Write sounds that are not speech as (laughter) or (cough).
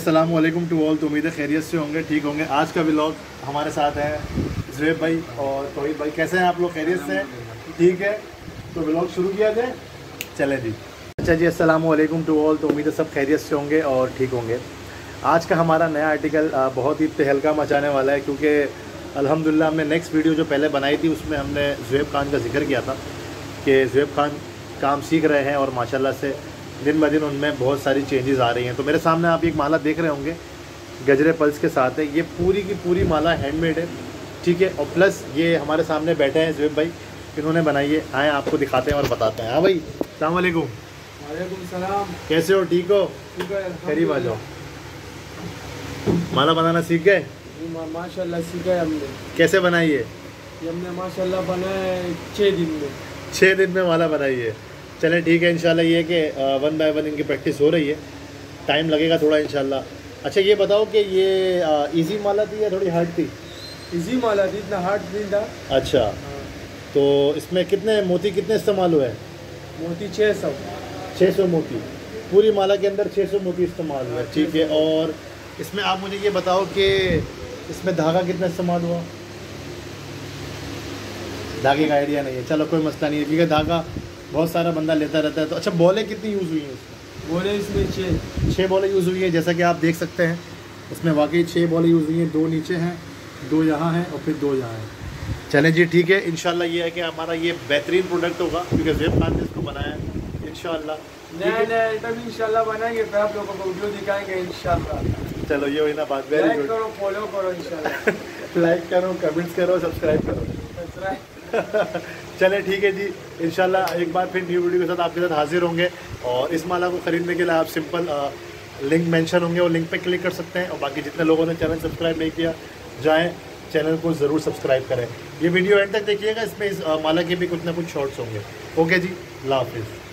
Aslam to all तो उम्मीद है खैरियत से होंगे, ठीक होंगे। आज का व्लॉग हमारे साथ है जुएब भाई और तोहिद भाई। कैसे हैं आप लोग? खैरियत से? ठीक है? तो व्लॉग शुरू किया जाए। चलें जी। अच्छा जी वालेकुम टू ऑल तो उम्मीद है सब खैरियत से होंगे और ठीक होंगे। आज का हमारा नया आर्टिकल बहुत ही तहलका मचाने वाला है, क्योंकि अलहमदिल्ला हमने नेक्स्ट वीडियो जो पहले बनाई थी, उसमें हमने जुएब खान का ज़िक्र किया था कि जुएब खान काम सीख रहे हैं और माशाल्लाह से दिन ब दिन उनमें बहुत सारी चेंजेस आ रही हैं। तो मेरे सामने आप एक माला देख रहे होंगे गजरे पल्स के साथ है। ये पूरी की पूरी माला हैंडमेड है ठीक है? और प्लस ये हमारे सामने बैठे हैं जुएब भाई। इन्होंने बनाई है। आए आपको दिखाते हैं और बताते हैं। हाँ भाई अलैक्म वालेकुम। सलाम। कैसे हो? ठीक हो? ठीक है करीब आ जाओ। माला बनाना सीख गए? माशाल्लाह सीखा है हमने। कैसे बनाई है? हमने माशाल्लाह बनाया है छः दिन में। छः दिन में माला बनाई है। चलें ठीक है इंशाल्लाह ये कि वन बाय वन इनकी प्रैक्टिस हो रही है। टाइम लगेगा थोड़ा इंशाल्लाह। अच्छा ये बताओ कि ये इजी माला थी या थोड़ी हार्ड थी? इजी माला थी इतना हार्ड नहीं था। अच्छा हाँ, तो इसमें कितने मोती कितने इस्तेमाल हुए? हैं मोती छः सौ। छः सौ मोती। पूरी माला के अंदर छः सौ मोती इस्तेमाल हुए। हैं ठीक है और इसमें आप मुझे ये बताओ कि इसमें धागा कितना इस्तेमाल हुआ? धागे का आइडिया नहीं है। चलो कोई मसला नहीं है क्योंकि धागा बहुत सारा बंदा लेता रहता है। तो अच्छा बॉलें कितनी यूज़ हुई हैं इसमें बोले इसमें छः छः बॉलें यूज़ हुई हैं जैसा कि आप देख सकते हैं। इसमें वाकई छः बॉलें यूज़ हुई हैं दो नीचे हैं दो यहाँ हैं और फिर दो यहाँ हैं। चलें जी ठीक है। इंशाल्लाह ये है कि हमारा ये बेहतरीन प्रोडक्ट होगा क्योंकि जेब खान ने इसको बनाया है इंशाल्लाह। नया नया आइटम इंशाल्लाह बनाएँगे फिर आप लोगों को वीडियो दिखाएँगे इंशाल्लाह। चलो ये हुई ना बात वेरी गुड लाइक करो फॉलो करो इंशाल्लाह। (laughs) लाइक करो कमेंट्स करो सब्सक्राइब करो। सब्सक्राइब चले, ठीक है जी। इन एक बार फिर न्यू वीडियो के साथ आपके साथ हाजिर होंगे। और इस माला को ख़रीदने के लिए आप सिंपल लिंक मेंशन होंगे, और लिंक पे क्लिक कर सकते हैं। और बाकी जितने लोगों ने चैनल सब्सक्राइब नहीं किया, जाएँ चैनल को ज़रूर सब्सक्राइब करें। ये वीडियो एंड तक देखिएगा, इसमें इस माला के भी कुछ ना कुछ शॉर्ट्स होंगे। ओके जी, अल्लाह हाफिज़।